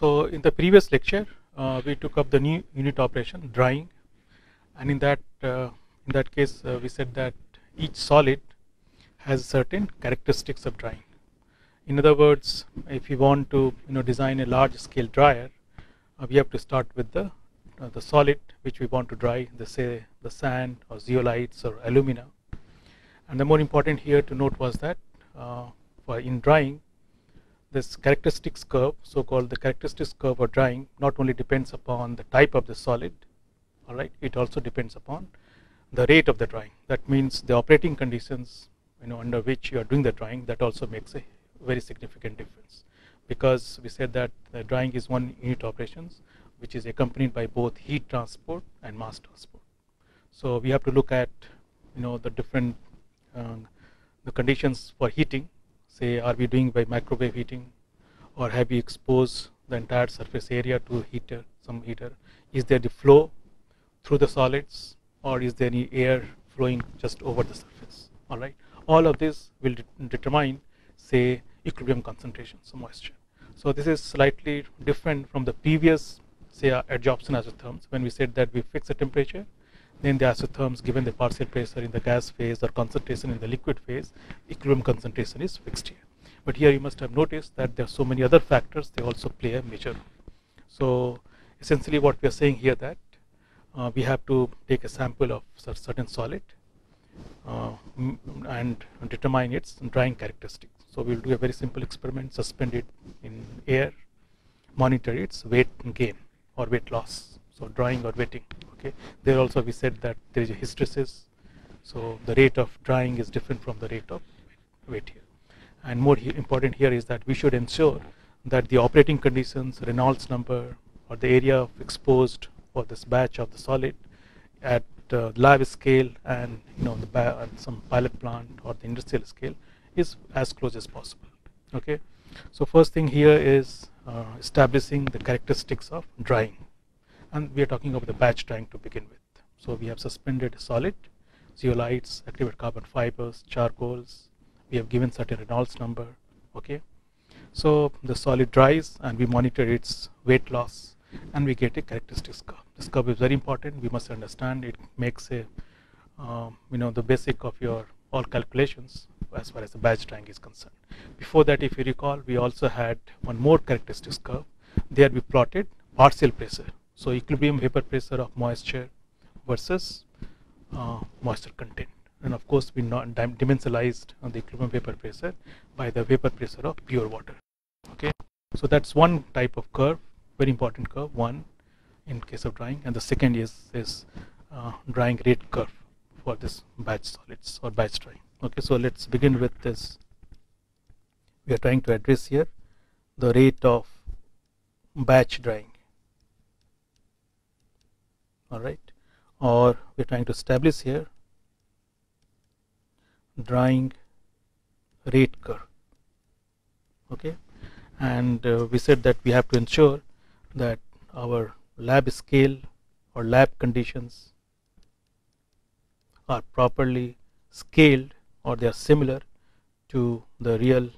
So in the previous lecture, uh, we took up the new unit operation drying, and in that uh, in that case, uh, we said that each solid has certain characteristics of drying. In other words, if you want to you know design a large scale dryer, uh, we have to start with the uh, the solid which we want to dry, the say the sand or zeolites or alumina. And the more important here to note was that uh, for in drying, this characteristics curve, so called the characteristics curve for drying, not only depends upon the type of the solid, all right, it also depends upon the rate of the drying. That means the operating conditions, you know, under which you are doing the drying, that also makes a very significant difference. Because we said that the drying is one unit operations, which is accompanied by both heat transport and mass transport. So we have to look at, you know, the different um, the conditions for heating say are we doing by microwave heating? Or have we exposed the entire surface area to heater some heater? Is there the flow through the solids or is there any air flowing just over the surface? All right. All of this will de determine say equilibrium concentrations of moisture. So this is slightly different from the previous say uh, adsorption isotherms when we said that we fix the temperature then the isotherms given the partial pressure in the gas phase or concentration in the liquid phase equilibrium concentration is fixed here. But here you must have noticed that there are so many other factors they also play a major role. So essentially what we are saying here that uh, we have to take a sample of certain solid uh, and determine its drying characteristics. So we will do a very simple experiment suspend it in air monitor its weight gain or weight loss so drying or wetting okay? There also we said that there is a hysteresis. So the rate of drying is different from the rate of wet here. And more he important here is that we should ensure that the operating conditions Reynolds number or the area of exposed for this batch of the solid at uh, lab scale and you know some pilot plant or the industrial scale is as close as possible okay? So first thing here is uh, establishing the characteristics of drying and we are talking about the batch drying to begin with. So we have suspended solid, zeolites, activated carbon fibers, charcoals. We have given certain Reynolds number. Okay. So the solid dries and we monitor its weight loss and we get a characteristics curve. This curve is very important. We must understand it makes a um, you know the basic of your all calculations as far as the batch drying is concerned. Before that, if you recall, we also had one more characteristics curve. There we plotted partial pressure so equilibrium vapor pressure of moisture versus uh, moisture content. And of course, we not dimensionalized the equilibrium vapor pressure by the vapor pressure of pure water. Okay, so that's one type of curve, very important curve. One in case of drying, and the second is uh, drying rate curve for this batch solids or batch drying. Okay, so let's begin with this. We are trying to address here the rate of batch drying all right. Or we're trying to establish here drying rate curve. Okay? And uh, we said that we have to ensure that our lab scale or lab conditions are properly scaled or they are similar to the real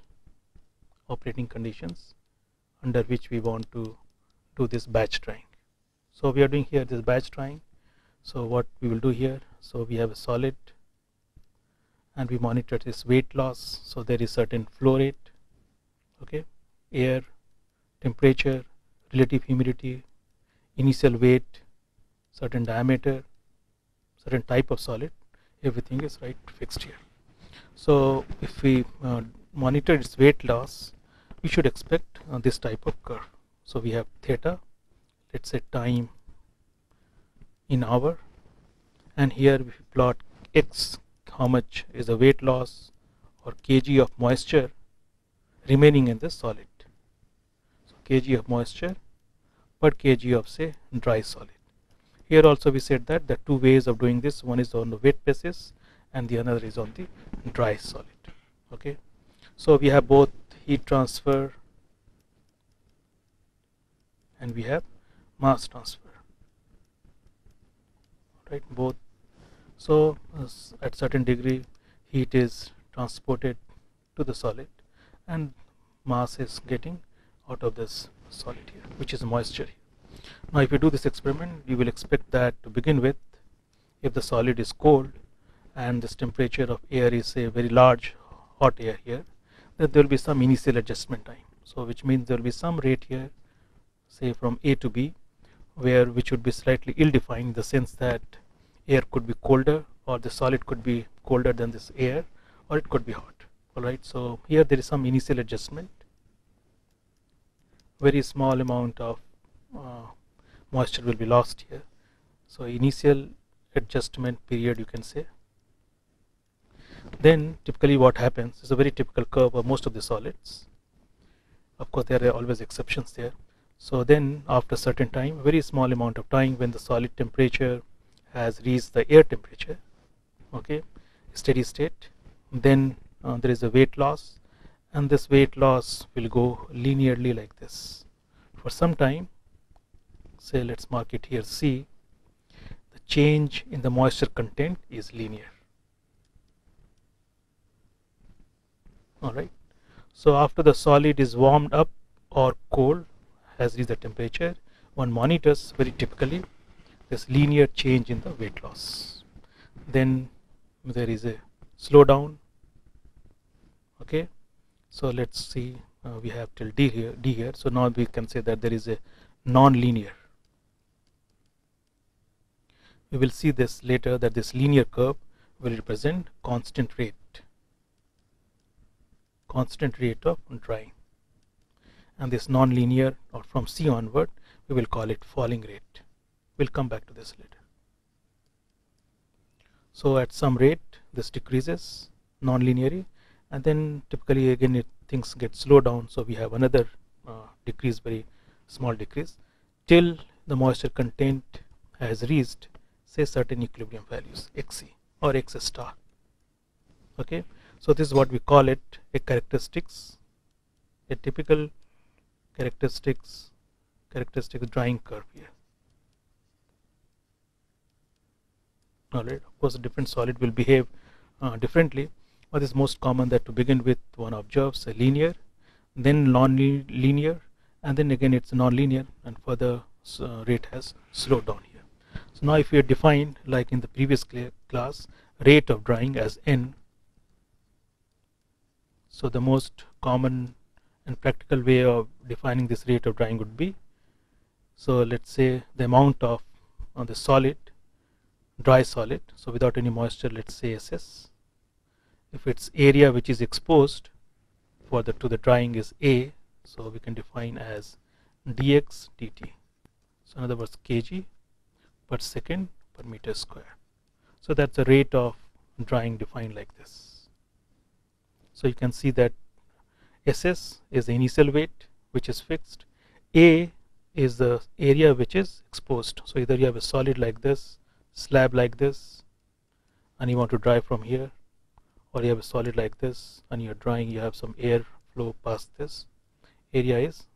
operating conditions under which we want to do this batch drying so we are doing here this batch drying. So what we will do here so we have a solid and we monitor this weight loss. So there is certain flow rate okay air temperature relative humidity initial weight certain diameter certain type of solid. Everything is right fixed here. So if we uh, monitor its weight loss we should expect uh, this type of curve. So we have theta let's say time in hour. And here we plot x how much is the weight loss or kg of moisture remaining in the solid. So kg of moisture per kg of say dry solid. Here also we said that the two ways of doing this one is on the wet basis and the other is on the dry solid. Okay? So we have both heat transfer and we have mass transfer. Right both. So at certain degree heat is transported to the solid and mass is getting out of this solid here which is moisture now if you do this experiment you will expect that to begin with if the solid is cold and this temperature of air is a very large hot air here that there will be some initial adjustment time. So which means there will be some rate here say from A to B where which would be slightly ill defined in the sense that air could be colder or the solid could be colder than this air or it could be hot. Alright so here there is some initial adjustment. Very small amount of uh, moisture will be lost here. So initial adjustment period you can say. Then typically what happens is a very typical curve of most of the solids. Of course there are always exceptions there so then after certain time very small amount of time when the solid temperature has reached the air temperature okay steady state then uh, there is a weight loss and this weight loss will go linearly like this. For some time say let's mark it here C the change in the moisture content is linear. Alright so after the solid is warmed up or cold has reached the temperature one monitors very typically this linear change in the weight loss. Then there is a slowdown okay? So let's see uh, we have till d here d here. So now we can say that there is a non-linear. We will see this later that this linear curve will represent constant rate constant rate of drying and this non-linear or from C onward we will call it falling rate. We'll come back to this later. So at some rate this decreases non-linearly and then typically again it, things get slowed down so we have another uh, decrease very small decrease till the moisture content has reached say certain equilibrium values xc or x star. Okay? So this is what we call it a characteristics a typical characteristics characteristic drying curve here. Alright of course different solid will behave uh, differently. But it's most common that to begin with one observes a linear then non-linear and then again it's non-linear and further uh, rate has slowed down here. So now if we define like in the previous class rate of drying as n so the most common and practical way of defining this rate of drying would be so let's say the amount of on the solid dry solid so without any moisture let's say SS if its area which is exposed for the to the drying is A so we can define as dx dt. So in other words kg per second per meter square. So that's the rate of drying defined like this. So you can see that SS is the initial weight which is fixed. A is the area which is exposed. So either you have a solid like this, slab like this, and you want to dry from here, or you have a solid like this, and you're drying, you have some air flow past this. Area is,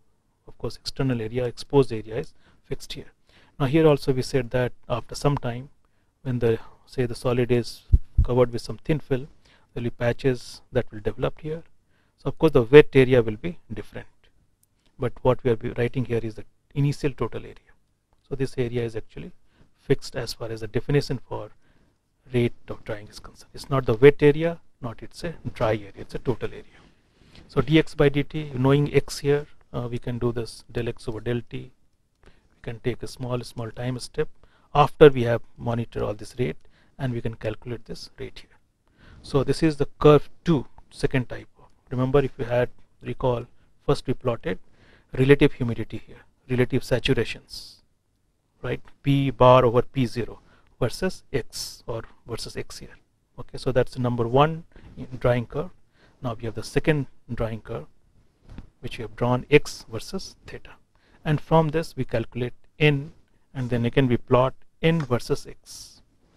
of course, external area, exposed area is fixed here. Now here also we said that after some time, when the say the solid is covered with some thin film, there will be patches that will develop here. Of course the wet area will be different. But what we are writing here is the initial total area. So this area is actually fixed as far as the definition for rate of drying is concerned. It's not the wet area, not it's a dry area, it's a total area. So dx by dt, knowing x here, uh, we can do this del x over del t. We can take a small, small time step after we have monitored all this rate and we can calculate this rate here. So this is the curve 2 second type. Remember if you had recall first we plotted relative humidity here, relative saturations, right? P bar over P0 versus X or versus X here. Okay, so that's number one drying curve. Now we have the second drying curve which we have drawn X versus theta. And from this we calculate N and then again we plot N versus X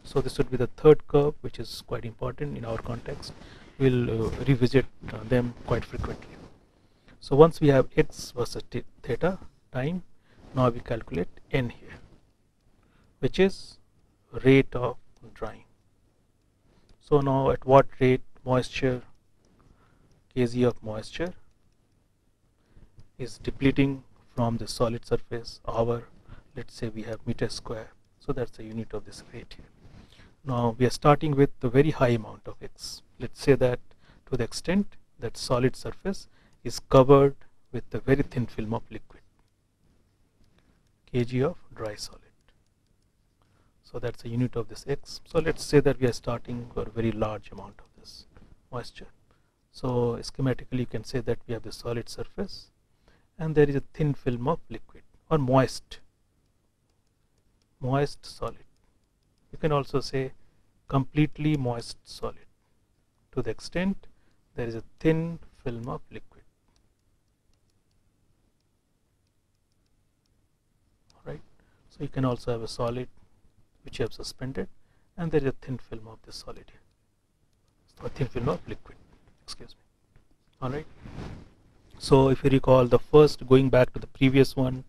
so this would be the third curve which is quite important in our context we'll uh, revisit uh, them quite frequently. So once we have x versus theta time now we calculate n here which is rate of drying. So now at what rate moisture kg of moisture is depleting from the solid surface hour let's say we have meter square. So that's the unit of this rate here now we are starting with a very high amount of x. Let's say that to the extent that solid surface is covered with a very thin film of liquid kg of dry solid. So that's the unit of this x. So let's say that we are starting for a very large amount of this moisture. So schematically you can say that we have the solid surface and there is a thin film of liquid or moist moist solid you can also say completely moist solid. To the extent there is a thin film of liquid. Right so you can also have a solid which you have suspended and there is a thin film of this solid so a thin film of liquid. Excuse me. All right so if you recall the first going back to the previous one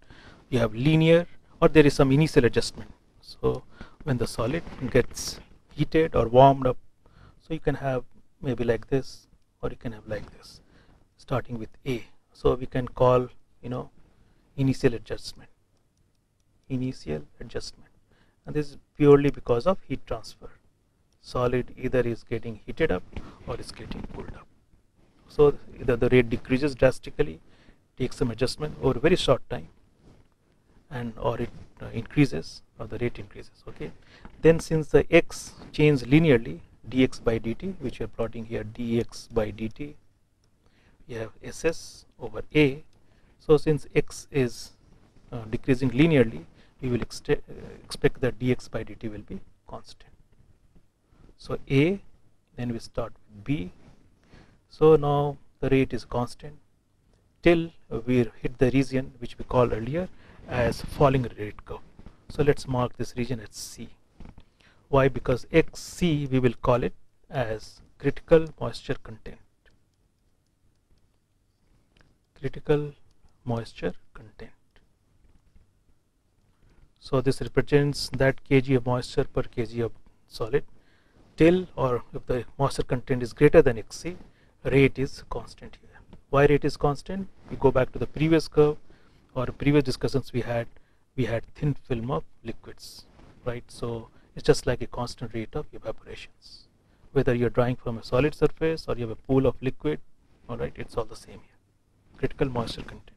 you have linear or there is some initial adjustment. So when the solid gets heated or warmed up. So you can have maybe like this or you can have like this starting with A. So we can call you know initial adjustment. Initial adjustment. And this is purely because of heat transfer. Solid either is getting heated up or is getting cooled up. So either the rate decreases drastically, takes some adjustment over a very short time, and or it uh, increases or the rate increases. Okay. Then since the x changes linearly, dx by dt, which we are plotting here, dx by dt, we have ss over a. So since x is uh, decreasing linearly, we will uh, expect that dx by dt will be constant. So a, then we start with b, so now the rate is constant till we hit the region which we called earlier as falling rate curve. So let's mark this region as C. Why? Because XC we will call it as critical moisture content. Critical moisture content. So this represents that kg of moisture per kg of solid till or if the moisture content is greater than XC rate is constant here. Why rate is constant? We go back to the previous curve or previous discussions we had, we had thin film of liquids, right? So it's just like a constant rate of evaporations. Whether you're drying from a solid surface or you have a pool of liquid, all right, it's all the same here. Critical moisture content.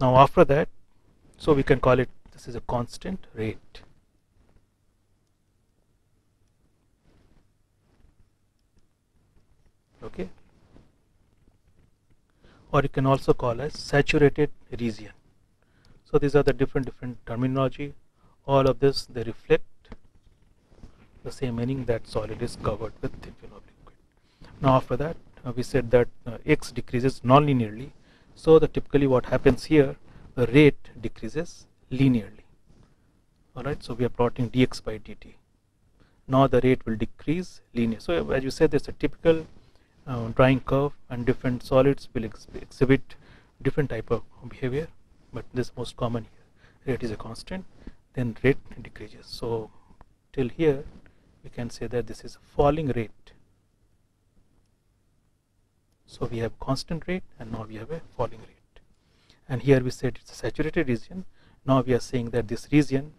Now after that, so we can call it, this is a constant rate. Okay, or you can also call as saturated region. So these are the different different terminology. All of this they reflect the same meaning that solid is covered with thin film of liquid. Now after that uh, we said that uh, x decreases non-linearly. So the typically what happens here the rate decreases linearly. Alright, so we are plotting dx by dt. Now the rate will decrease linear. So as you said, there's a typical uh, drying curve and different solids will ex exhibit different type of behavior but this most common here. Rate is a constant then rate decreases. So till here we can say that this is a falling rate. So we have constant rate and now we have a falling rate. And here we said it's a saturated region. Now we are saying that this region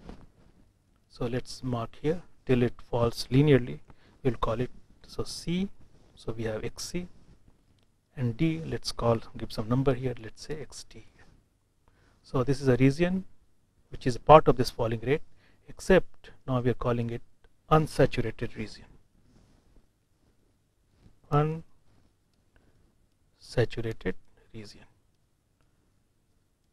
so let's mark here till it falls linearly we'll call it so C so we have xc and d let's call give some number here let's say xt so this is a region which is part of this falling rate except now we are calling it unsaturated region. Unsaturated region.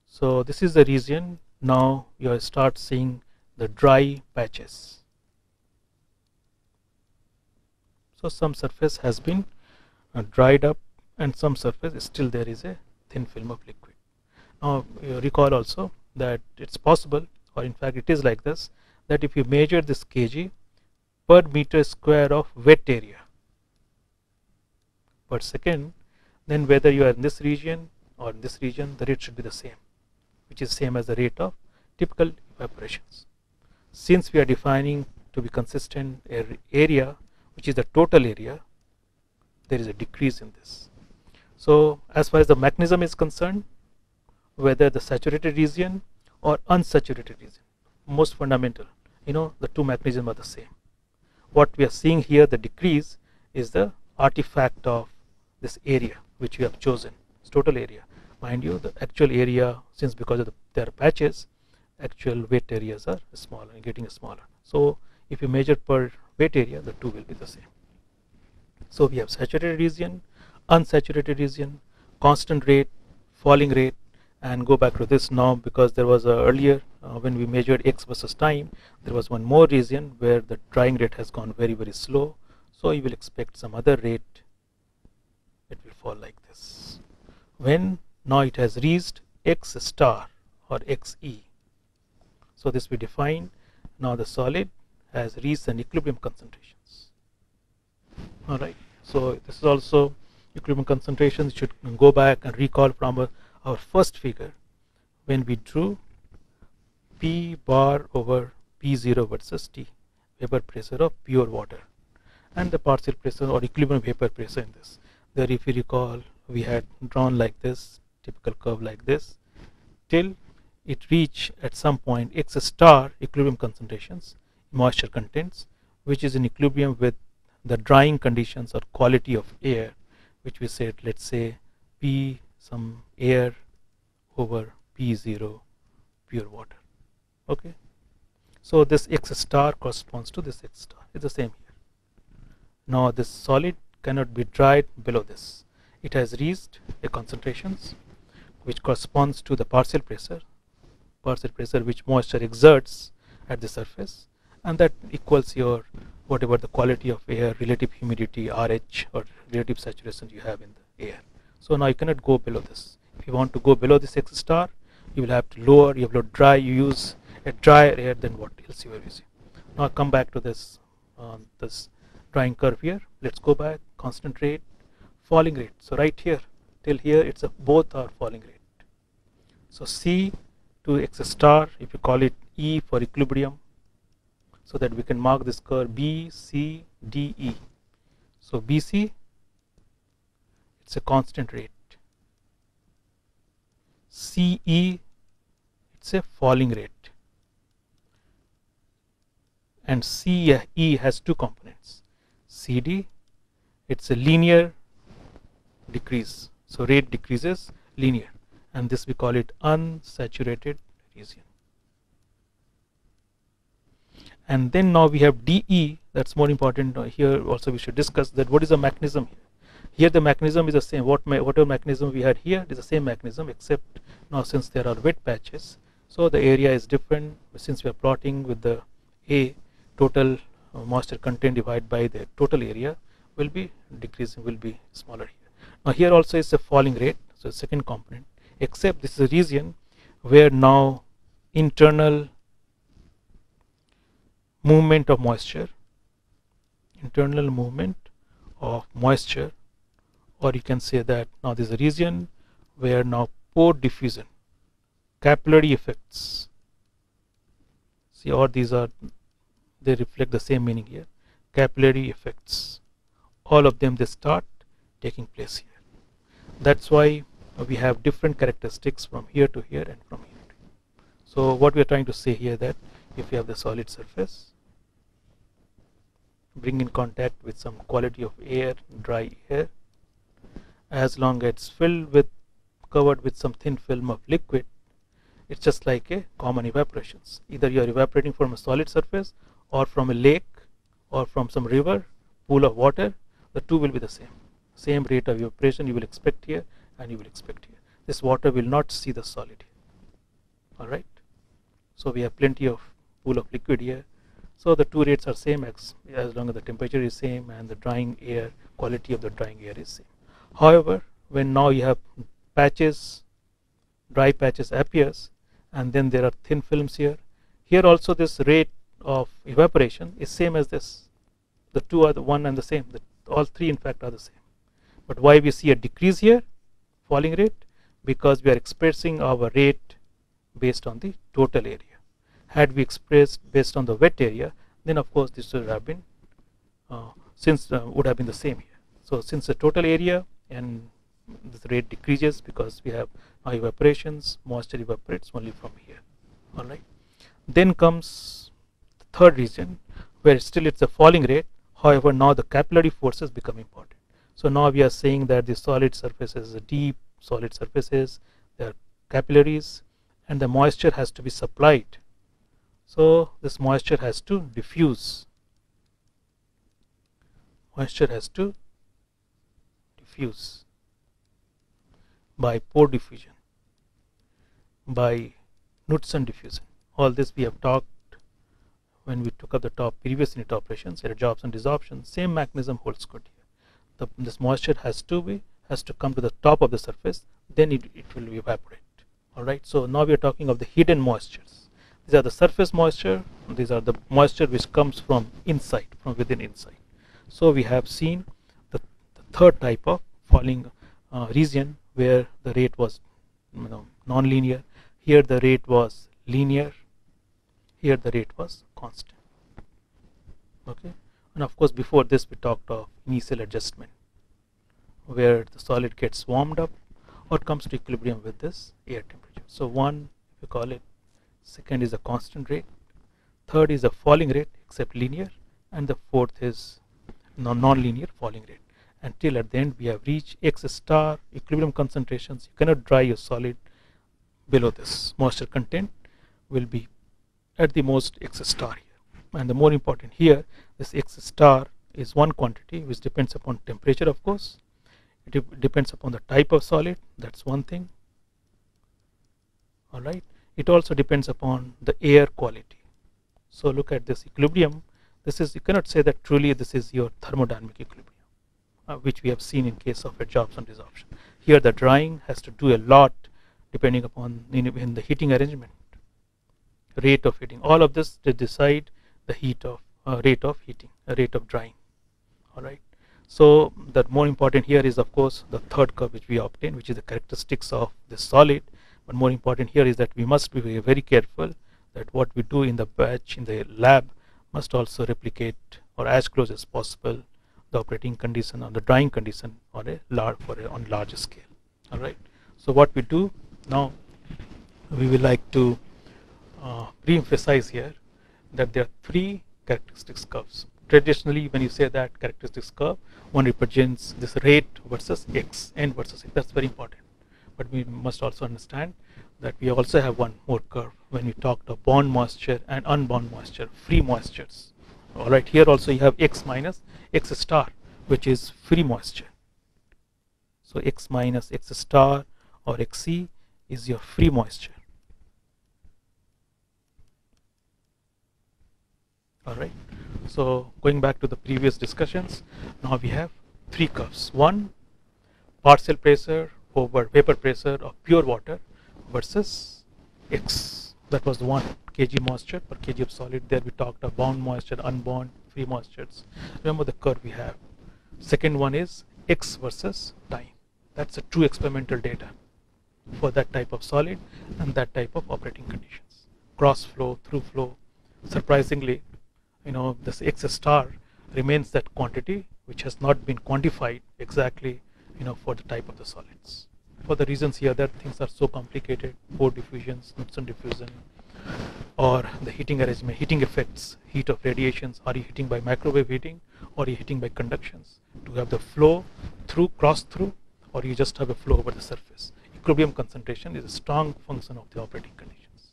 So this is the region. Now you start seeing the dry patches. So some surface has been uh, dried up and some surface still there is a thin film of liquid now you recall also that it's possible or in fact it is like this that if you measure this kg per meter square of wet area per second then whether you are in this region or in this region the rate should be the same which is same as the rate of typical evaporations. Since we are defining to be consistent er-, area which is the total area there is a decrease in this. So as far as the mechanism is concerned whether the saturated region or unsaturated region. Most fundamental, you know, the two mechanisms are the same. What we are seeing here, the decrease, is the artifact of this area which we have chosen. It's total area. Mind you, the actual area, since because of the, there are patches, actual wet areas are smaller, getting smaller. So if you measure per wet area, the two will be the same. So we have saturated region, unsaturated region, constant rate, falling rate, and go back to this now because there was a earlier uh, when we measured x versus time there was one more region where the drying rate has gone very very slow. So you will expect some other rate it will fall like this. When now it has reached x star or xe so this we define. Now the solid has reached an equilibrium concentrations. All right. So this is also equilibrium concentrations. You should go back and recall from a our first figure when we drew P bar over P0 versus T vapor pressure of pure water and the partial pressure or equilibrium vapor pressure in this. There if you recall we had drawn like this typical curve like this till it reach at some point x star equilibrium concentrations moisture contents which is in equilibrium with the drying conditions or quality of air which we said let's say P some air over P0 pure water okay? So this X star corresponds to this X star it's the same here. Now this solid cannot be dried below this. It has reached a concentrations which corresponds to the partial pressure partial pressure which moisture exerts at the surface and that equals your whatever the quality of air relative humidity RH or relative saturation you have in the air so now you cannot go below this. If you want to go below this X star, you will have to lower, you have to dry, you use a drier air than what else you are using. Now come back to this um, this drying curve here. Let's go back, constant rate, falling rate. So right here till here it's a both are falling rate. So C to X star if you call it E for equilibrium so that we can mark this curve B, C, D, E. So BC it's a constant rate. CE it's a falling rate. And CE has two components. CD it's a linear decrease. So rate decreases linear. And this we call it unsaturated region. And then now we have DE that's more important. Here also we should discuss that what is the mechanism here here the mechanism is the same. What whatever mechanism we had here is the same mechanism except now since there are wet patches, so the area is different. Since we are plotting with the A total uh, moisture content divided by the total area will be decreasing, will be smaller here. Now here also is a falling rate, so second component. Except this is a region where now internal movement of moisture, internal movement of moisture or you can say that now there is a region where now pore diffusion capillary effects. See all these are they reflect the same meaning here. Capillary effects. All of them they start taking place here. That's why we have different characteristics from here to here and from here to here. So what we are trying to say here that if you have the solid surface bring in contact with some quality of air dry air as long as it's filled with covered with some thin film of liquid it's just like a common evaporations. Either you are evaporating from a solid surface or from a lake or from some river pool of water the two will be the same. Same rate of evaporation you will expect here and you will expect here. This water will not see the solid here. All right? So we have plenty of pool of liquid here. So the two rates are same as, as long as the temperature is same and the drying air quality of the drying air is same However, when now you have patches, dry patches appears and then there are thin films here. Here also this rate of evaporation is same as this. The two are the one and the same. The, all three in fact are the same. But why we see a decrease here, falling rate? Because we are expressing our rate based on the total area. Had we expressed based on the wet area, then of course this would have been, uh, since uh, would have been the same here. So since the total area and this rate decreases because we have evaporations, moisture evaporates only from here. All right. Then comes the third region where still it's a falling rate. However, now the capillary forces become important. So now we are saying that the solid surfaces, deep solid surfaces, they are capillaries, and the moisture has to be supplied. So this moisture has to diffuse. Moisture has to diffuse by pore diffusion, by Knudsen diffusion. All this we have talked when we took up the top previous unit operations, adsorption, and desorption. Same mechanism holds good here. The, this moisture has to be has to come to the top of the surface, then it, it will evaporate. All right. So now we are talking of the hidden moistures. These are the surface moisture. These are the moisture which comes from inside, from within inside. So we have seen the, the third type of falling uh, region where the rate was you know, non-linear. Here the rate was linear. Here the rate was constant. Okay. And of course, before this we talked of initial adjustment where the solid gets warmed up or comes to equilibrium with this air temperature. So one, we call it, second is a constant rate, third is a falling rate except linear, and the fourth is non-linear falling rate. Until at the end we have reached X star equilibrium concentrations. You cannot dry your solid below this. Moisture content will be at the most X star here. And the more important here, this X star is one quantity which depends upon temperature of course. It depends upon the type of solid. That's one thing. All right. It also depends upon the air quality. So look at this equilibrium. This is you cannot say that truly this is your thermodynamic equilibrium uh, which we have seen in case of adsorption desorption here the drying has to do a lot depending upon in, in the heating arrangement rate of heating. All of this to decide the heat of uh, rate of heating rate of drying. All right. So the more important here is of course the third curve which we obtain which is the characteristics of the solid. But more important here is that we must be very careful that what we do in the batch in the lab must also replicate or as close as possible the operating condition or the drying condition on a large for a, on larger scale. All right. So what we do now we will like to uh, re-emphasize here that there are three characteristics curves. Traditionally when you say that characteristics curve one represents this rate versus x n versus x. That's very important. But we must also understand that we also have one more curve when we talked of bound moisture and unbound moisture free moistures all right here also you have x minus x star which is free moisture so x minus x star or xc is your free moisture all right so going back to the previous discussions, now we have three curves. One, partial pressure over vapor pressure of pure water versus X. That was the one kg moisture per kg of solid. There we talked of bound moisture, unbound, free moistures. Remember the curve we have. Second one is X versus time. That's a true experimental data for that type of solid and that type of operating conditions. Cross flow, through flow. Surprisingly, you know this x star remains that quantity which has not been quantified exactly you know for the type of the solids for the reasons here that things are so complicated pore diffusions Knudsen diffusion or the heating arrangement heating effects heat of radiations are you heating by microwave heating or you heating by conductions? To have the flow through cross through or you just have a flow over the surface? Equilibrium concentration is a strong function of the operating conditions.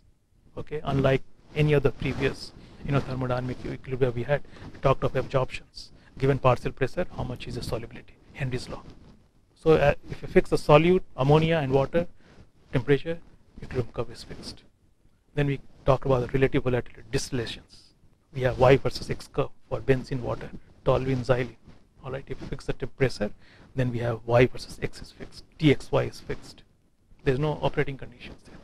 Okay? Unlike any other previous you know thermodynamic equilibrium we had we talked of absorptions given partial pressure how much is the solubility? Henry's law. So uh, if you fix the solute ammonia and water temperature equilibrium curve is fixed then we talked about the relative volatility distillations we have y versus x curve for benzene water toluene xylene all right if you fix the pressure then we have y versus x is fixed txy is fixed there's no operating conditions there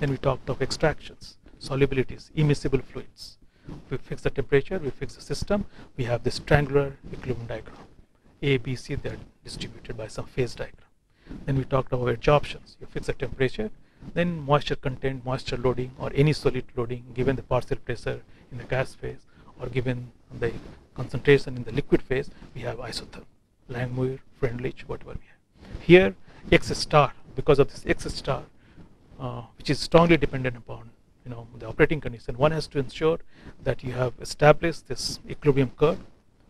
then we talked of extractions solubilities immiscible fluids we fix the temperature, we fix the system, we have this triangular equilibrium diagram. A, B, C, they are distributed by some phase diagram. Then we talked about adsorptions. You fix the temperature, then moisture content, moisture loading, or any solid loading given the partial pressure in the gas phase, or given the concentration in the liquid phase, we have isotherm, Langmuir, Freundlich, whatever we have. Here, X star because of this x star, uh, which is strongly dependent upon you know the operating condition. One has to ensure that you have established this equilibrium curve,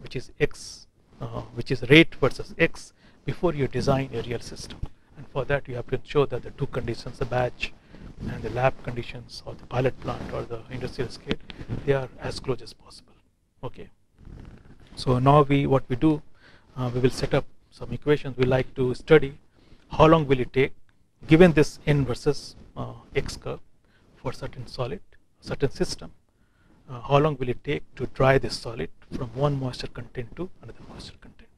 which is x, uh, which is rate versus x, before you design a real system. And for that, you have to ensure that the two conditions, the batch and the lab conditions, or the pilot plant or the industrial scale, they are as close as possible. Okay. So now we what we do, uh, we will set up some equations. We like to study how long will it take, given this n versus uh, x curve for certain solid, certain system, uh, how long will it take to dry this solid from one moisture content to another moisture content.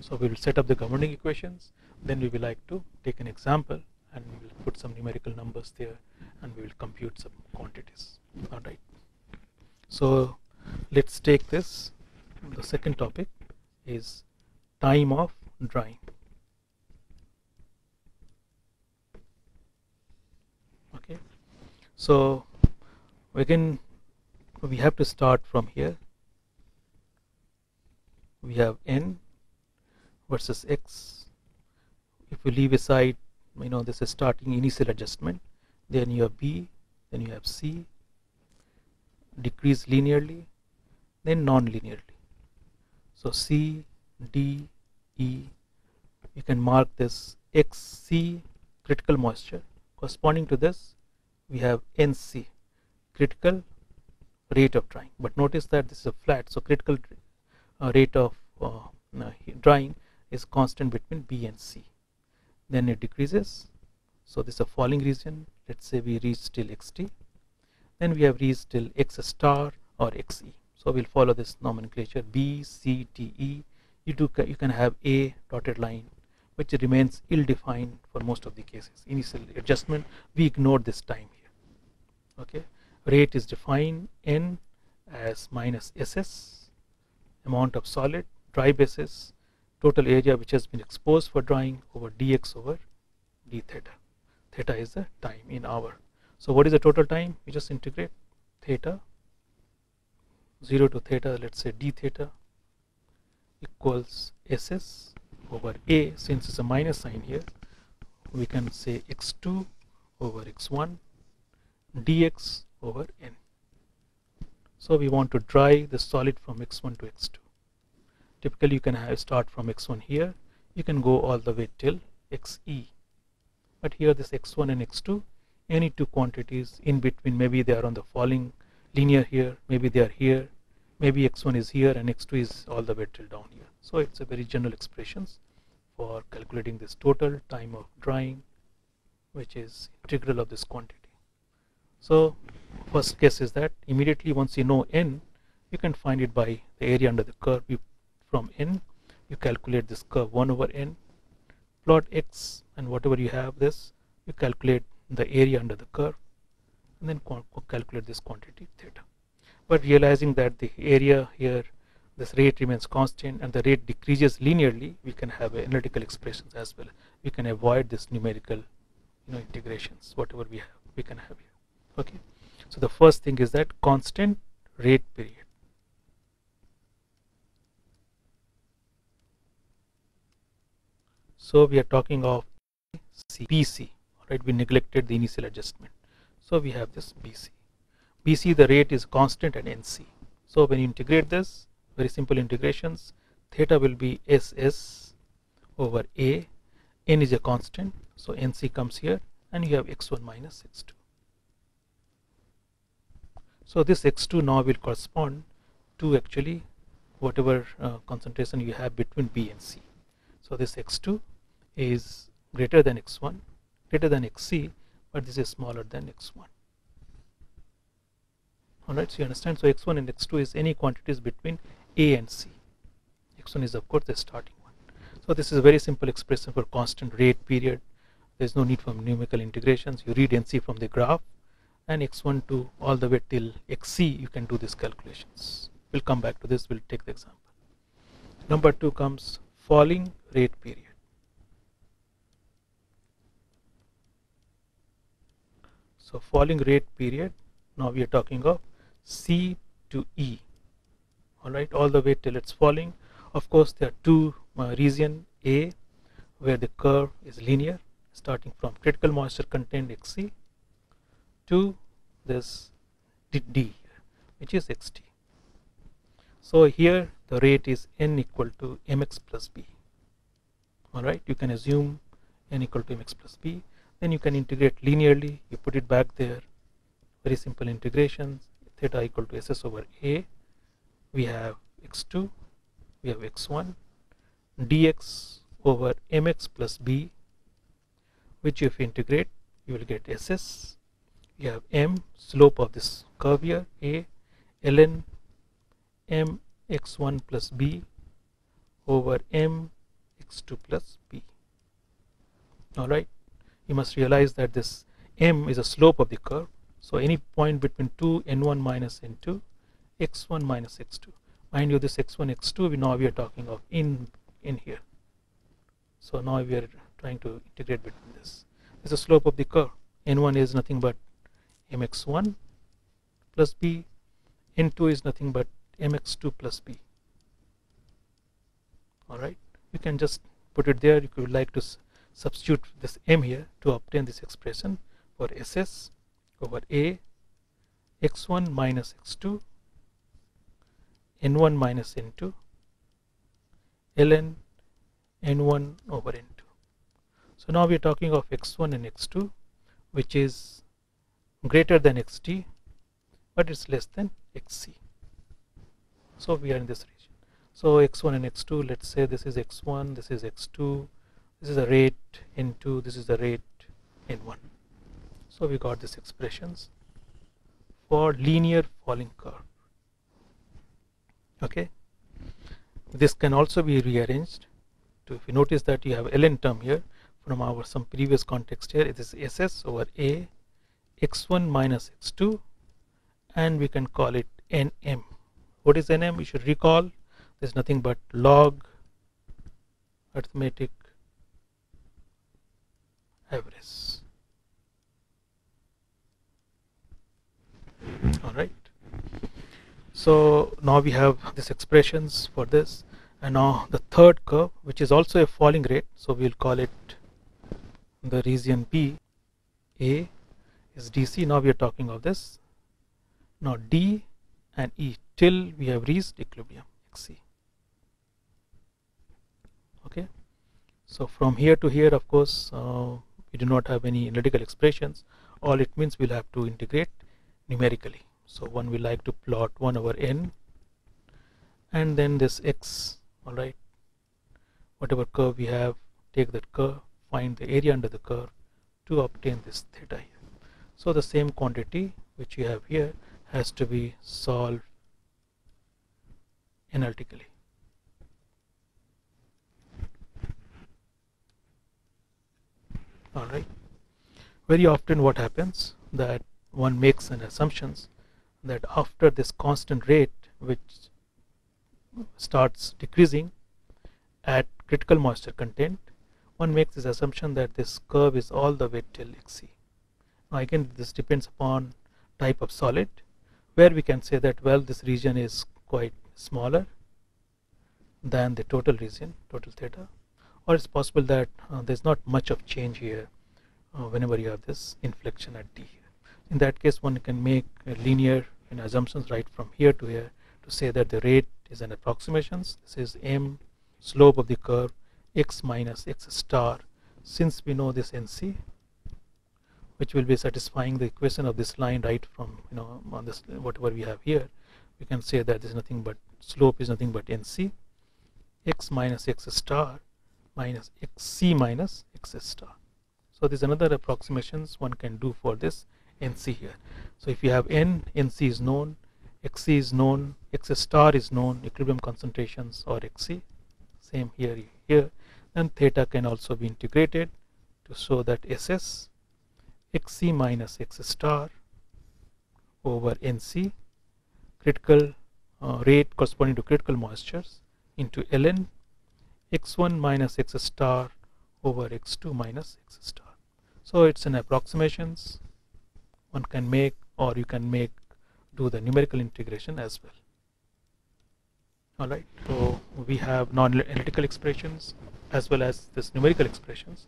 So we will set up the governing equations, then we will like to take an example and we will put some numerical numbers there and we will compute some quantities. Alright. So let's take this. The second topic is time of drying. Okay. So again we have to start from here. We have n versus x. If you leave aside, you know, this is starting initial adjustment, then you have b, then you have c, decrease linearly, then non-linearly. So c, d, e, you can mark this xc critical moisture. Corresponding to this, we have nc critical rate of drying. But notice that this is a flat, so critical uh, rate of uh, drying is constant between B and C. Then it decreases. So this is a falling region. Let's say we reach till xt. Then we have reached till x star or xe. So we'll follow this nomenclature B, C, T, E. You do you can have a dotted line which remains ill-defined for most of the cases. Initial adjustment we ignore this time here. Okay, rate is defined n as minus ss amount of solid dry basis total area which has been exposed for drying over dx over d theta. Theta is the time in hour. So what is the total time? We just integrate theta 0 to theta let's say d theta equals ss over a since it's a minus sign here we can say x2 over x1 dx over n. So we want to dry the solid from x1 to x2 typically you can have start from x1 here. You can go all the way till xe but here this x1 and x2 any two quantities in between maybe they are on the falling linear here maybe they are here maybe x1 is here and x2 is all the way till down here. So it's a very general expressions for calculating this total time of drying which is integral of this quantity. So first case is that immediately once you know n you can find it by the area under the curve. You from n you calculate this curve 1 over n plot x and whatever you have this you calculate the area under the curve and then calculate this quantity theta. But realizing that the area here this rate remains constant and the rate decreases linearly we can have analytical expressions as well. We can avoid this numerical you know integrations whatever we have we can have here. Okay? So the first thing is that constant rate period So we are talking of BC, right? We neglected the initial adjustment. So we have this BC. BC, the rate is constant and NC. So when you integrate this, very simple integrations, theta will be SS over A, N is a constant, so NC comes here and you have x1 minus x2. So this x2 now will correspond to actually whatever uh, concentration you have between B and C. So this x2 is greater than x1 greater than xc but this is smaller than x1 alright so you understand so x1 and x2 is any quantities between a and c. X1 is of course the starting one. So this is a very simple expression for constant rate period. There is no need for numerical integrations. You read and nc from the graph and x1 to all the way till xc you can do these calculations. We'll come back to this. We'll take the example. Number two comes falling rate period So falling rate period, now we are talking of C to E, alright, all the way till it's falling. Of course, there are two uh, region A where the curve is linear starting from critical moisture content XC to this D which is XT. So here the rate is n equal to mx plus b. Alright, you can assume n equal to mx plus b. Then you can integrate linearly, you put it back there. Very simple integrations, theta equal to ss over a. We have x2, we have x1, dx over mx plus b, which if you integrate, you will get ss. You have m, slope of this curve here, a, ln m x1 plus b over m x2 plus b. Alright, you must realize that this m is a slope of the curve. So any point between 2 n1 minus n2 x1 minus x2. Mind you this x1 x2 we now we are talking of in in here. So now we are trying to integrate between this. This is the slope of the curve. n1 is nothing but mx1 plus b n2 is nothing but mx2 plus b alright you can just put it there if you like to substitute this m here to obtain this expression for ss over a x1 minus x2 n1 minus n2 ln n1 over n2 so now we are talking of x1 and x2 which is greater than xt but it's less than xc so we are in this region. So x1 and x2 let's say this is x1 this is x2 this is the rate n2 this is the rate n1 so we got these expressions for linear falling curve. Okay? This can also be rearranged to if you notice that you have ln term here from our some previous context here it is ss over a x1 minus x2 and we can call it nm what is nm you should recall there's nothing but log arithmetic average all right. So now we have these expressions for this. And now the third curve which is also a falling rate. So we'll call it the region B A is DC now we are talking of this. Now D and E till we have reached equilibrium xc okay? So from here to here of course uh, we do not have any analytical expressions. All it means we'll have to integrate numerically. So one we like to plot 1 over n and then this x all right whatever curve we have take that curve find the area under the curve to obtain this theta here. So the same quantity which you have here has to be solved analytically. Alright. Very often what happens that one makes an assumptions that after this constant rate which starts decreasing at critical moisture content one makes this assumption that this curve is all the way till xc. Now again this depends upon type of solid where we can say that well this region is quite smaller than the total region, total theta, or it's possible that uh, there's not much of change here uh, whenever you have this inflection at d. In that case, one can make linear you know, assumptions right from here to here to say that the rate is an approximations. This is m slope of the curve x minus x star. Since we know this nc, which will be satisfying the equation of this line right from you know on this whatever we have here we can say that there's nothing but slope is nothing but nc x minus x star minus xc minus x star. So there's another approximations one can do for this nc here. So if you have n nc is known xc is known x star is known equilibrium concentrations or xc same here here. Then theta can also be integrated to show that ss xc minus x star over nc critical uh, rate corresponding to critical moistures into ln x1 minus x star over x2 minus x star. So it's an approximations one can make or you can make do the numerical integration as well. Alright, so we have non-analytical expressions as well as this numerical expressions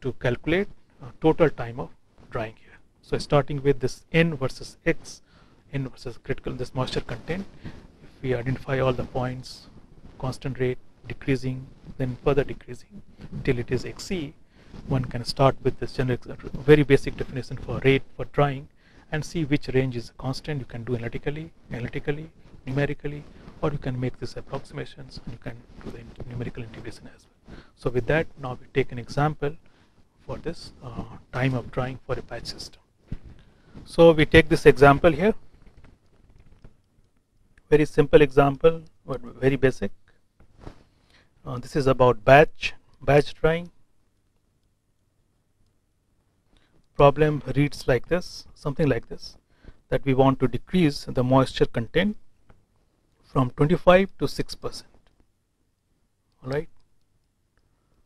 to calculate total time of drying here. So starting with this n versus x, n versus critical this moisture content, if we identify all the points, constant rate decreasing, then further decreasing till it is xc, one can start with this generic very basic definition for rate for drying and see which range is constant. You can do analytically analytically numerically or you can make these approximations and you can do the numerical integration as well. So with that now we take an example for this uh, time of drying for a batch system. So we take this example here. Very simple example but very basic uh, this is about batch batch drying problem reads like this, something like this, that we want to decrease the moisture content from 25 to 6 percent. Alright.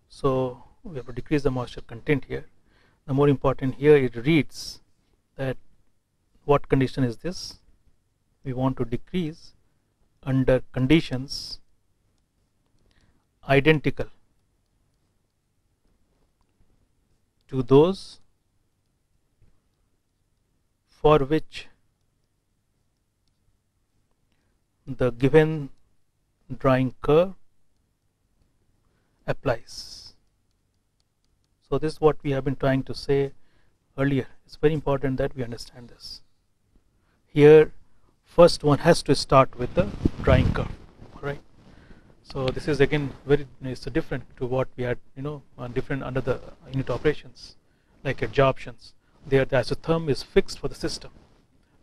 So we have to decrease the moisture content here. The more important here it reads that what condition is this? We want to decrease under conditions identical to those for which the given drying curve applies. So this is what we have been trying to say earlier. It's very important that we understand this. Here first one has to start with the drying curve. Right. So this is again very it's different to what we had you know uh, different under the unit operations like adsorptions there the isotherm is fixed for the system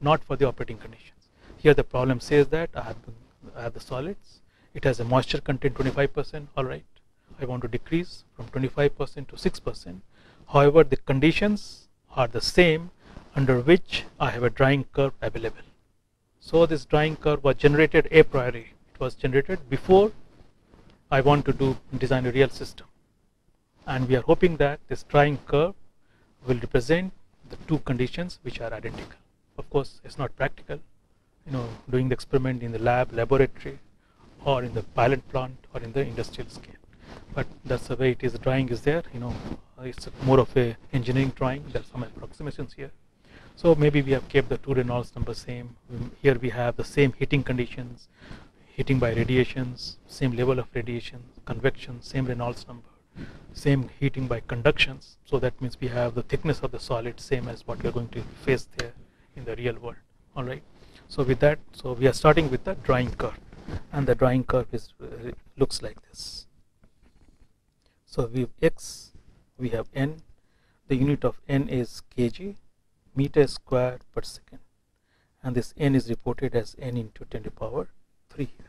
not for the operating conditions. Here the problem says that I have, I have the solids. It has a moisture content 25% alright I want to decrease from 25% to 6% however the conditions are the same under which I have a drying curve available. So this drying curve was generated a priori. It was generated before I want to do design a real system and we are hoping that this drying curve will represent the two conditions which are identical. Of course, it's not practical, you know, doing the experiment in the lab, laboratory, or in the pilot plant, or in the industrial scale. But that's the way it is. The drawing is there, you know, it's more of a engineering drawing. There's some approximations here. So maybe we have kept the two Reynolds number same. Mm, here we have the same heating conditions, heating by radiations, same level of radiation, convection, same Reynolds number same heating by conductions. So that means we have the thickness of the solid same as what we are going to face there in the real world. All right. So with that so we are starting with the drying curve. And the drying curve is uh, looks like this. So we have x we have n. The unit of n is kg meter square per second. And this n is reported as n into 10 to the power 3 here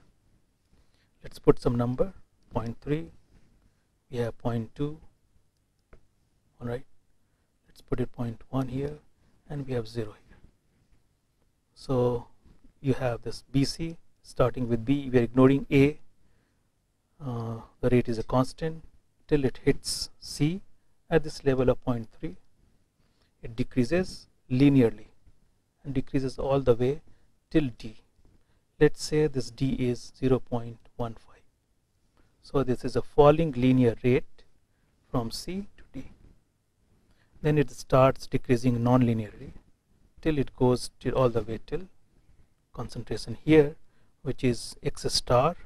let's put some number 0.3 we have 0.2 all right. Let's put it 0.1 here and we have 0 here. So you have this BC starting with B. We are ignoring A. Uh, the rate is a constant till it hits C at this level of 0.3 it decreases linearly and decreases all the way till D. Let's say this D is 0.15 so this is a falling linear rate from C to D. Then it starts decreasing non-linearly till it goes till all the way till concentration here which is x star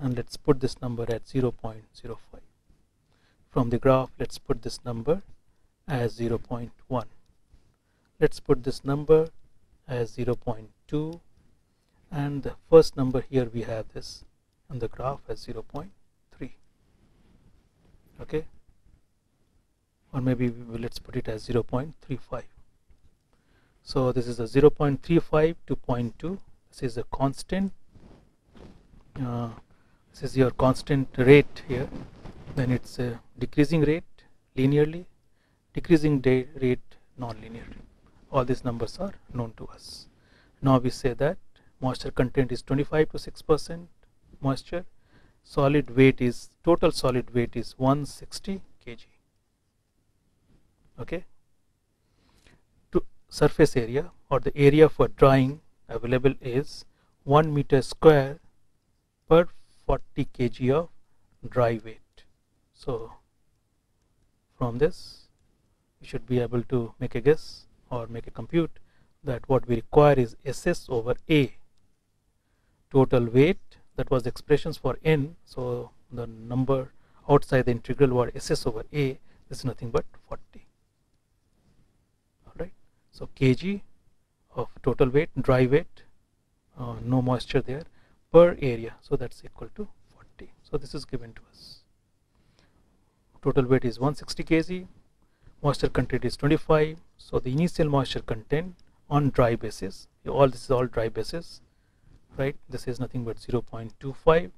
and let's put this number at 0.05. From the graph let's put this number as 0.1. Let's put this number as 0.2 and the first number here we have this on the graph as 0.3 okay? Or maybe let's put it as 0.35 so this is a 0.35 to 0.2 this is a constant. Uh, this is your constant rate here. Then it's a decreasing rate linearly decreasing rate non-linearly. All these numbers are known to us. Now we say that moisture content is 25 to 6 percent moisture solid weight is total solid weight is 160 kg. Okay? To surface area or the area for drying available is 1 meter square per 40 kg of dry weight. So from this we should be able to make a guess or make a compute that what we require is ss over a total weight that was expressions for n. So the number outside the integral was ss over a is nothing but 40 alright. So kg of total weight dry weight uh, no moisture there per area. So that's equal to 40 so this is given to us. Total weight is 160 kg moisture content is 25 so the initial moisture content on dry basis all this is all dry basis right? This is nothing but 0.25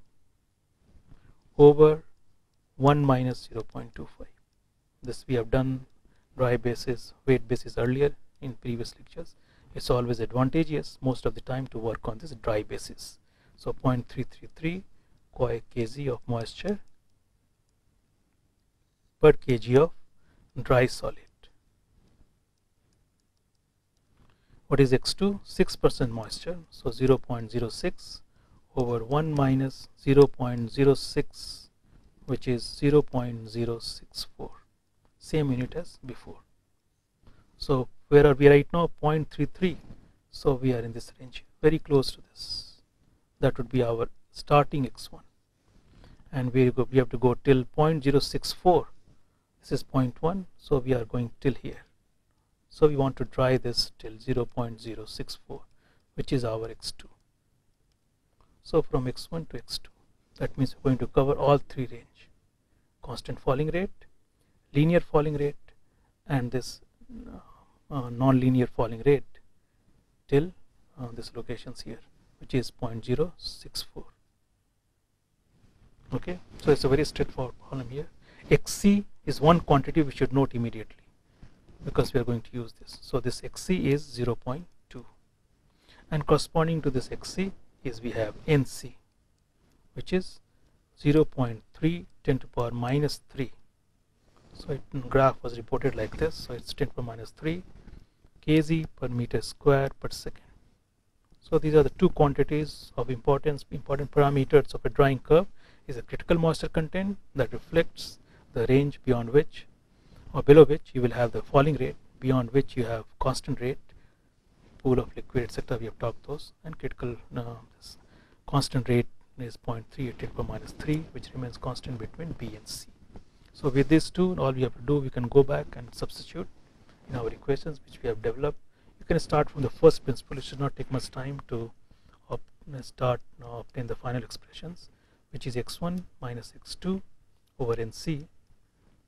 over 1 minus 0.25 this we have done dry basis weight basis earlier in previous lectures. It's always advantageous most of the time to work on this dry basis. So 0.333 kg of moisture per kg of dry solid. What is X2? 6% moisture, so 0.06 over 1 minus 0.06 which is 0.064 same unit as before. So where are we right now? 0.33 so we are in this range very close to this that would be our starting x1 and we, go, we have to go till 0.064 this is 0.1 so we are going till here so we want to dry this till 0.064 which is our x2 so from x1 to x2 that means we're going to cover all three range. Constant falling rate linear falling rate and this uh, uh, non-linear falling rate till uh, this locations here which is 0.064 okay? So it's a very straightforward problem here. Xc is one quantity we should note immediately because we are going to use this. So this xc is 0.2 and corresponding to this xc is we have nc which is 0.3 10 to power minus 3 so it graph was reported like this. So it's 10 to power minus 3 kg per meter square per second. So these are the two quantities of importance important parameters of a drying curve. Is a critical moisture content that reflects the range beyond which or below which you will have the falling rate beyond which you have constant rate pool of liquid etc we have talked those and critical uh, constant rate is 0.3 at 10 power minus 3 which remains constant between B and C. So with these two all we have to do we can go back and substitute in our equations which we have developed. You can start from the first principle it should not take much time to start uh, obtain the final expressions which is x1 minus x2 over nc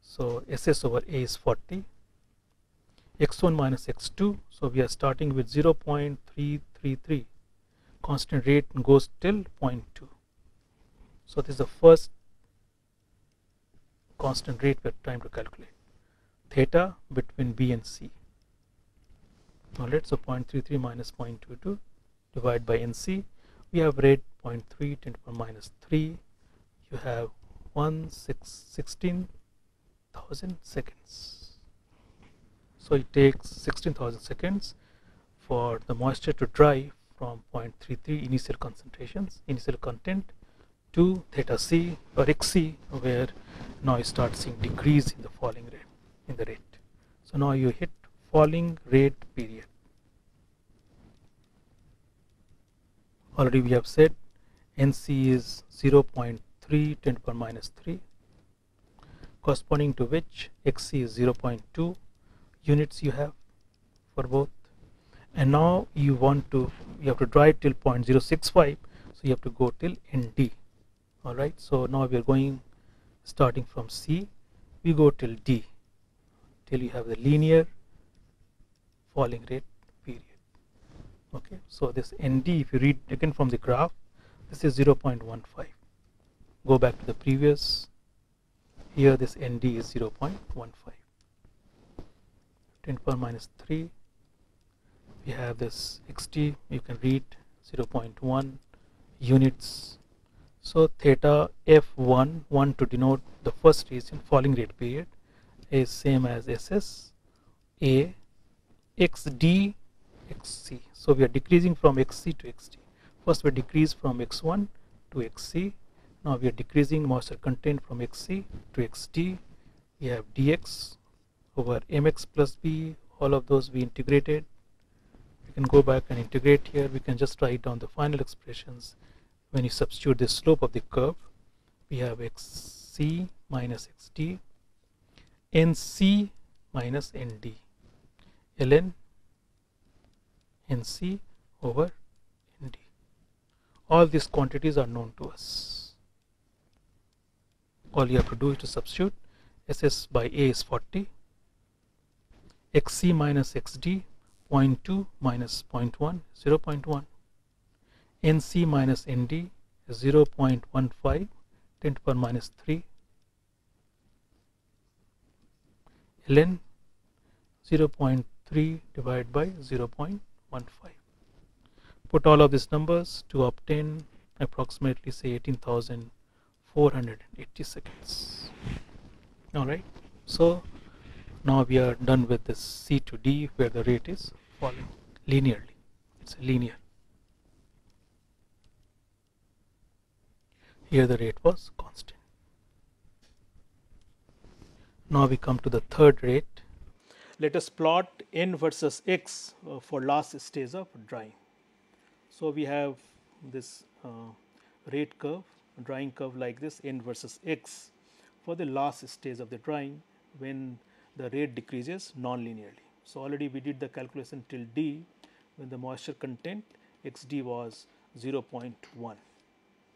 so SS over A is 40. x1 minus x2. So we are starting with 0.333. Constant rate goes till 0.2. So this is the first constant rate we are trying to calculate. Theta between B and C. Alright, so 0.33 minus 0.22 divided by NC. We have rate 0.3 10 to the power minus 3. You have 1 6 16 thousand seconds. So it takes 16,000 seconds for the moisture to dry from 0.33 initial concentrations, initial content to theta c or xc where now you start seeing decrease in the falling rate in the rate. So now you hit falling rate period. Already we have said NC is 0.3 10 to the power minus 3 corresponding to which xc is 0.2 units you have for both. And now you want to you have to drive till 0.065 so you have to go till nd all right so now we are going starting from c we go till d till you have the linear falling rate period. Okay so this nd if you read again from the graph this is 0.15 go back to the previous here this nd is 0.15 10 power minus 3 we have this xt you can read 0.1 units. So theta f1 1 to denote the first region falling rate period is same as ss a xd xc so we are decreasing from xc to xd first we decrease from x1 to xc now we are decreasing moisture content from xc to xd we have dx over mx plus b. All of those we integrated. We can go back and integrate here. We can just write down the final expressions. When you substitute the slope of the curve we have xc minus xd nc minus nd ln nc over nd all these quantities are known to us all you have to do is to substitute ss by a is 40 xc minus xd 0.2 minus 0.1 0.1 nc minus nd is 0.15 10 to power minus 3 ln 0.3 divided by 0.15 put all of these numbers to obtain approximately say 18,480 seconds. Alright so now we are done with this C to D where the rate is falling linearly. It's linear. Here the rate was constant. Now we come to the third rate. Let us plot n versus x uh, for last stage of drying so we have this uh, rate curve drying curve like this n versus x for the last stage of the drying when the rate decreases non-linearly. So, already we did the calculation till D when the moisture content xd was 0.1.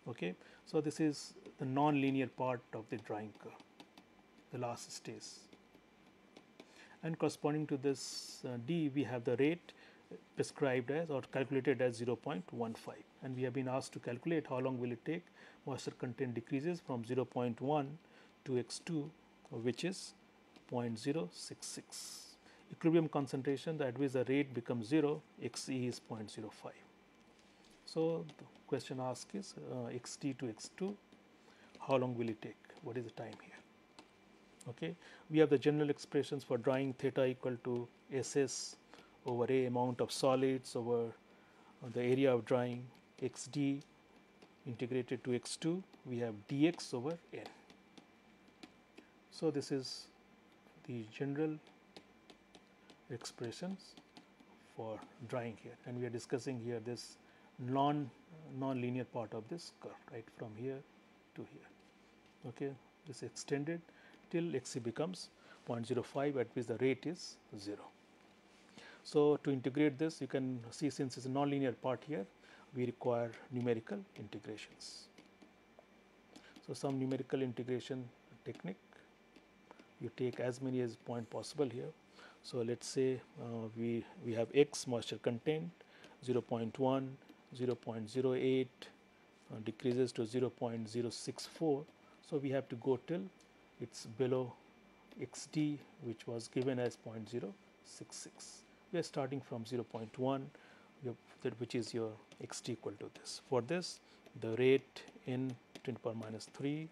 Okay. So, this is the non-linear part of the drying curve, the last stage. And corresponding to this uh, D, we have the rate prescribed as or calculated as 0.15 and we have been asked to calculate how long will it take moisture content decreases from 0.1 to x2 which is 0.066. Equilibrium concentration that means the rate becomes 0, xe is 0.05. So, the question asked is uh, xt to x2, how long will it take? What is the time here? Okay. We have the general expressions for drying theta equal to ss over a amount of solids over uh, the area of drying xd integrated to x2 we have dx over n. So, this is the general expressions for drying here. And we are discussing here this non non-linear part of this curve right from here to here. Okay this extended till xc becomes 0.05 at which the rate is 0 so to integrate this you can see since it's a non-linear part here we require numerical integrations so some numerical integration technique you take as many as point possible here. So, let us say uh, we, we have x moisture content 0 0.1, 0 0.08 uh, decreases to 0 0.064. So, we have to go till it is below xd which was given as 0.066. We are starting from 0.1 that which is your xt equal to this. For this the rate in 10 power minus 3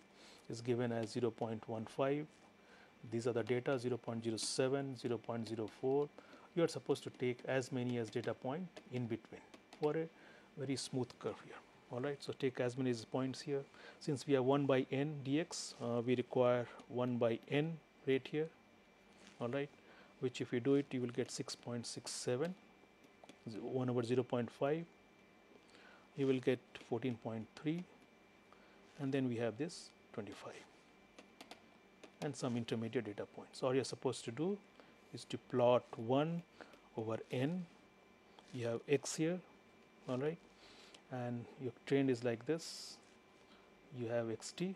is given as 0.15 these are the data 0.07, 0.04. You are supposed to take as many as data point in between for a very smooth curve here. All right. So, take as many as points here. Since we have 1 by n dx, uh, we require 1 by n rate here. All right. Which if you do it, you will get 6.67, 1 over 0 0.5. You will get 14.3 and then we have this 25 and some intermediate data points. All you are supposed to do is to plot 1 over n. You have x here, all right, and your trend is like this. You have xt,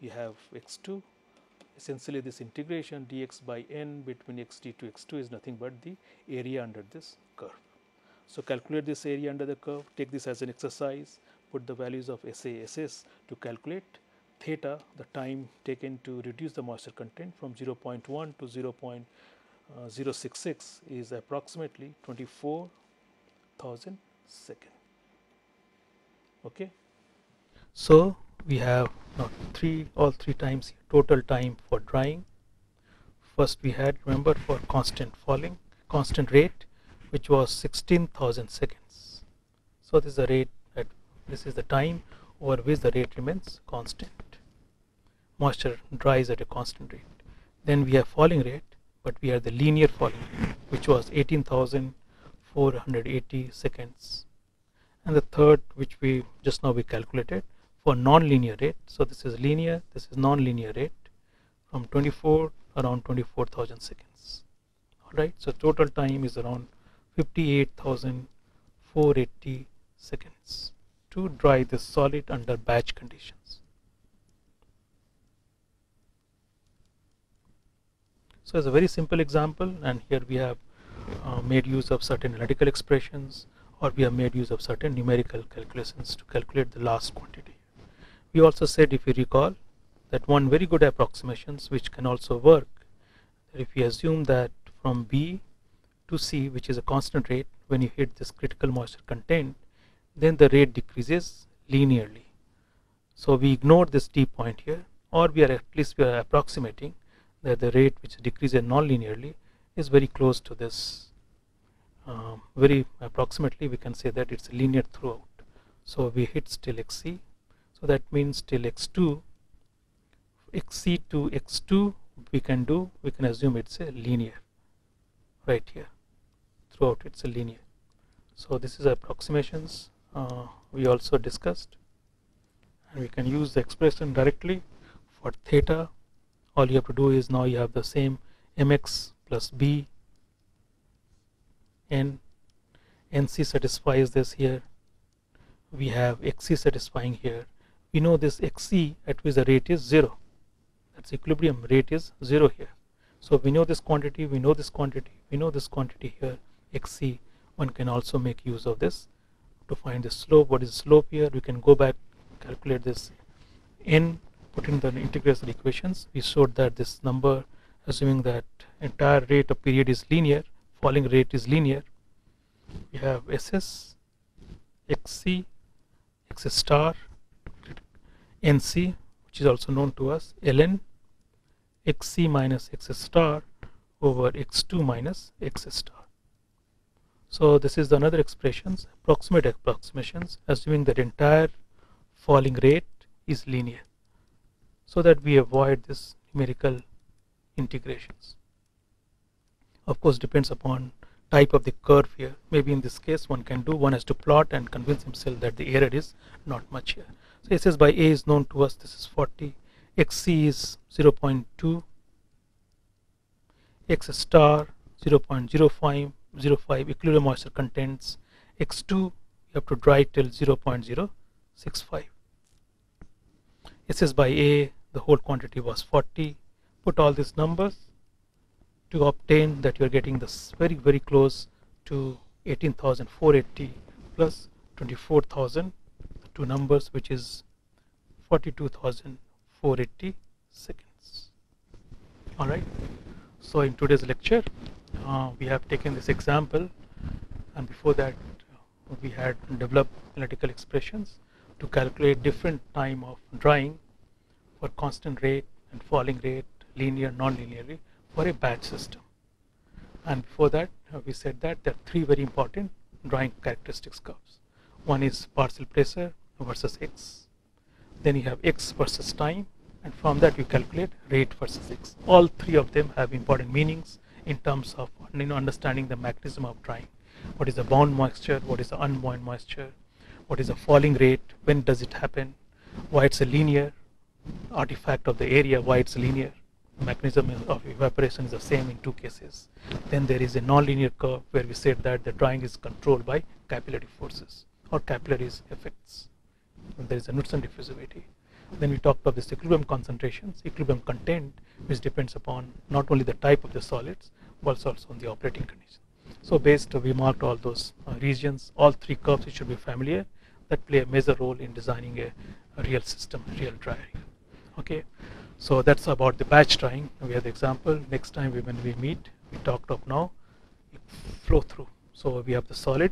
you have x2. Essentially, this integration dx by n between xt to x2 is nothing but the area under this curve. So, calculate this area under the curve, take this as an exercise, put the values of SA, SS to calculate theta the time taken to reduce the moisture content from 0.1 to 0.066 uh, is approximately 24,000 second. Okay. So, we have now three all three times total time for drying. First we had remember for constant falling constant rate which was 16,000 seconds. So, this is the rate at this is the time over which the rate remains constant moisture dries at a constant rate. Then we have falling rate, but we have the linear falling which was 18,480 seconds. And the third, which we just now we calculated for non-linear rate. So this is linear, this is non-linear rate from 24 around 24,000 seconds. All right, so total time is around 58,480 seconds to dry this solid under batch conditions. So it's a very simple example and here we have uh, made use of certain analytical expressions or we have made use of certain numerical calculations to calculate the last quantity. We also said if you recall that one very good approximations which can also work if we assume that from B to C which is a constant rate when you hit this critical moisture content then the rate decreases linearly. So we ignore this T point here or we are at least we are approximating that the rate which decreases non-linearly is very close to this um, very approximately we can say that it's linear throughout. So we hit still xc so that means till x2 xc to x2 we can do we can assume it's a linear right here throughout it's a linear. So this is approximations uh, we also discussed. And we can use the expression directly for theta. All you have to do is now you have the same mx plus b. N nc satisfies this here. We have xc satisfying here we know this xc at which the rate is 0 that's equilibrium rate is 0 here. So we know this quantity we know this quantity we know this quantity here xc one can also make use of this to find the slope. What is the slope here? We can go back calculate this n put in the integration equations. We showed that this number assuming that entire rate of period is linear falling rate is linear. We have ss xc x star nc which is also known to us ln xc minus x star over x2 minus x star so this is another expressions approximate approximations assuming that entire falling rate is linear so that we avoid this numerical integrations. Of course depends upon type of the curve here maybe in this case one can do one has to plot and convince himself that the error is not much here. So SS by A is known to us. This is 40 XC is 0.2 X star 0.05 0.05 equilibrium moisture contents. X2 you have to dry till 0.065 SS by A. The whole quantity was 40 put all these numbers to obtain that you are getting this very very close to 18,480 plus 24,000 numbers which is 42,480 seconds. Alright so in today's lecture uh, we have taken this example and before that uh, we had developed analytical expressions to calculate different time of drying for constant rate and falling rate linear non-linearly for a batch system. And before that uh, we said that there are three very important drying characteristics curves. One is partial pressure versus x. Then you have x versus time and from that you calculate rate versus x. All three of them have important meanings in terms of you know understanding the mechanism of drying what is the bound moisture? What is the unbound moisture? What is the falling rate? When does it happen? Why it's a linear artifact of the area? Why it's linear? Mechanism of evaporation is the same in two cases. Then there is a non-linear curve where we said that the drying is controlled by capillary forces or capillaries effects there is a Knudsen diffusivity then we talked of this equilibrium concentrations, equilibrium content, which depends upon not only the type of the solids, but also on the operating condition. So based, we marked all those uh, regions, all three curves which should be familiar, that play a major role in designing a, a real system, real drying. Okay, so that's about the batch drying. We have the example. Next time we, when we meet, we talked of now flow through. So we have the solid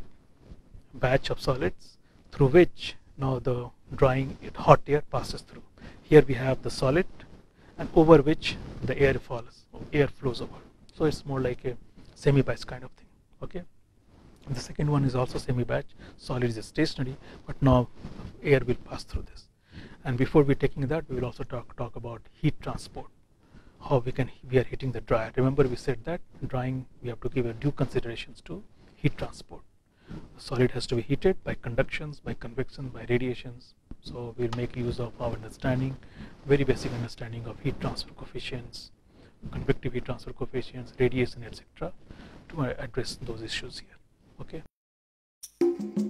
batch of solids through which now the drying it hot air passes through. Here we have the solid and over which the air falls air flows over. So it's more like a semi batch kind of thing okay? The second one is also semi batch solid is stationary but now air will pass through this. And before we taking that we will also talk talk about heat transport how we can we are heating the dryer. Remember we said that drying we have to give a due considerations to heat transport solid has to be heated by conductions by convection by radiations. So we'll make use of our understanding very basic understanding of heat transfer coefficients convective heat transfer coefficients radiation etc to address those issues here. Okay